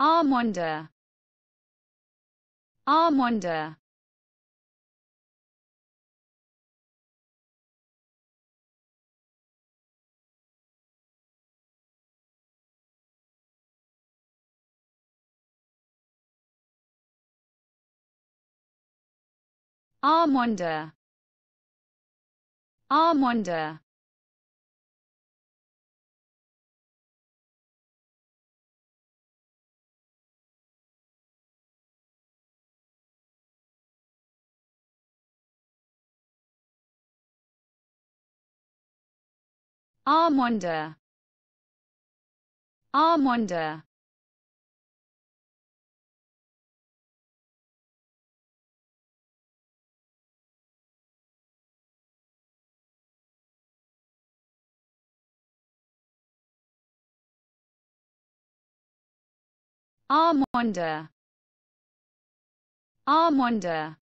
Armonda Armonda Armonda Armonda Armanda Armanda Armanda Armanda